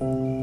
嗯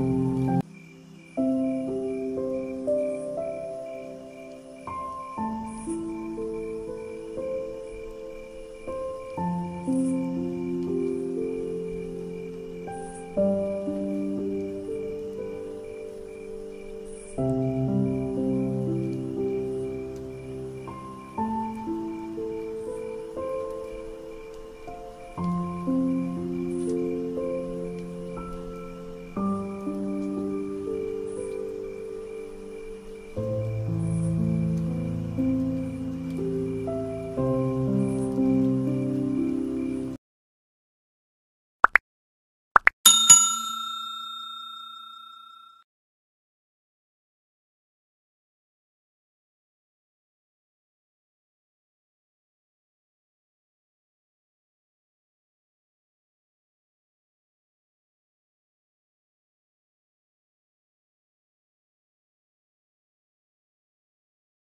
Amen.